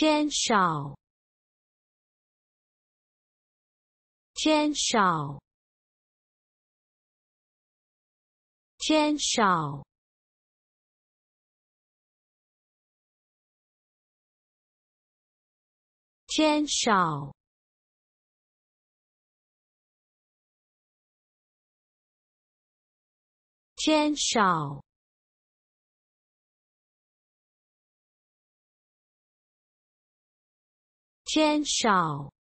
减少，减少，减少，减少。减少，减少，